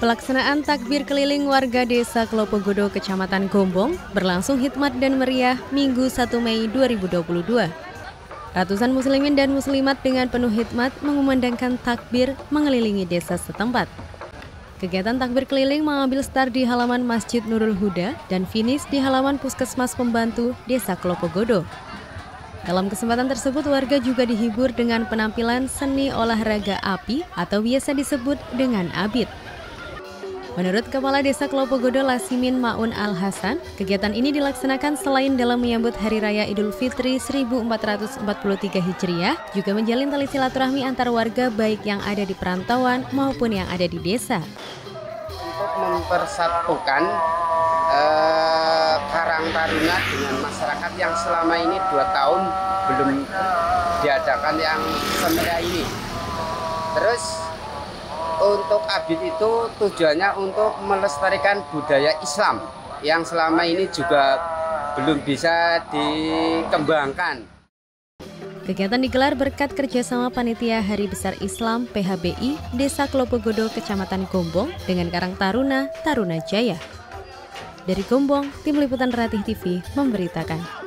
Pelaksanaan takbir keliling warga desa Klopogodo, Kecamatan Gombong berlangsung hikmat dan meriah Minggu 1 Mei 2022. Ratusan muslimin dan muslimat dengan penuh hikmat mengumandangkan takbir mengelilingi desa setempat. Kegiatan takbir keliling mengambil start di halaman Masjid Nurul Huda dan finish di halaman Puskesmas Pembantu Desa Klopogodo. Dalam kesempatan tersebut, warga juga dihibur dengan penampilan seni olahraga api atau biasa disebut dengan abid. Menurut Kepala Desa Klopogodo Lasimin Maun Al Hasan, kegiatan ini dilaksanakan selain dalam menyambut Hari Raya Idul Fitri 1443 Hijriah, juga menjalin tali silaturahmi antar warga baik yang ada di perantauan maupun yang ada di desa. Untuk mempersatukan eh, Karang Taruna dengan masyarakat yang selama ini dua tahun belum diadakan yang semeriah ini. Terus untuk Abid itu tujuannya untuk melestarikan budaya Islam yang selama ini juga belum bisa dikembangkan. Kegiatan digelar berkat kerjasama Panitia Hari Besar Islam PHBI Desa Klopogodo, Kecamatan Gombong dengan Karang Taruna, Taruna Jaya. Dari Gombong, Tim Liputan Ratih TV memberitakan.